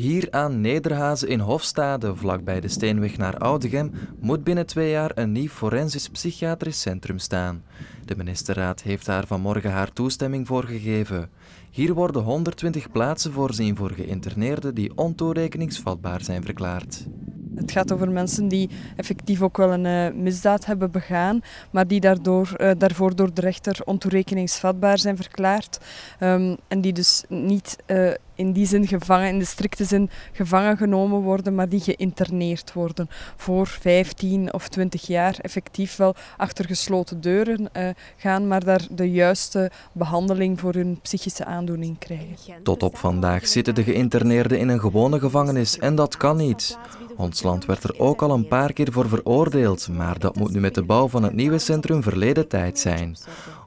Hier aan Nederhazen in Hofstade, vlakbij de Steenweg naar Oudegem, moet binnen twee jaar een nieuw forensisch psychiatrisch centrum staan. De ministerraad heeft daar vanmorgen haar toestemming voor gegeven. Hier worden 120 plaatsen voorzien voor geïnterneerden die ontoerekeningsvatbaar zijn verklaard. Het gaat over mensen die effectief ook wel een uh, misdaad hebben begaan, maar die daardoor, uh, daarvoor door de rechter ontoerekeningsvatbaar zijn verklaard. Um, en die dus niet uh, in die zin gevangen, in de strikte zin gevangen genomen worden, maar die geïnterneerd worden voor 15 of 20 jaar effectief wel achter gesloten deuren gaan, maar daar de juiste behandeling voor hun psychische aandoening krijgen. Tot op vandaag zitten de geïnterneerden in een gewone gevangenis en dat kan niet. Ons land werd er ook al een paar keer voor veroordeeld, maar dat moet nu met de bouw van het nieuwe centrum verleden tijd zijn.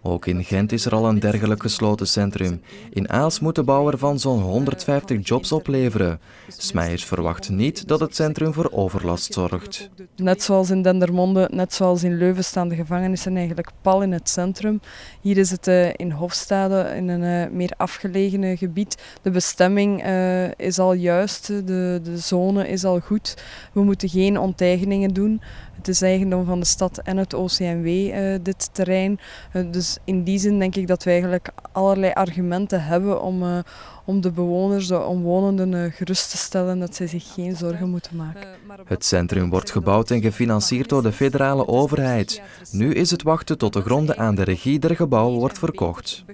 Ook in Gent is er al een dergelijk gesloten centrum. In Aals moet de bouwer van zo'n 150 jobs opleveren. Smijers verwacht niet dat het centrum voor overlast zorgt. Net zoals in Dendermonde, net zoals in Leuven staan de gevangenissen eigenlijk pal in het centrum. Hier is het uh, in Hofstade, in een uh, meer afgelegen gebied. De bestemming uh, is al juist, de, de zone is al goed. We moeten geen onteigeningen doen. Het is eigendom van de stad en het OCMW, dit terrein. Uh, dus in die zin denk ik dat we eigenlijk allerlei argumenten hebben om, uh, om de bewoners, de omwonenden gerust te stellen dat zij zich geen zorgen moeten maken. Het centrum wordt gebouwd en gefinancierd door de federale overheid. Nu is het wachten tot de gronden aan de regie der gebouwen wordt verkocht.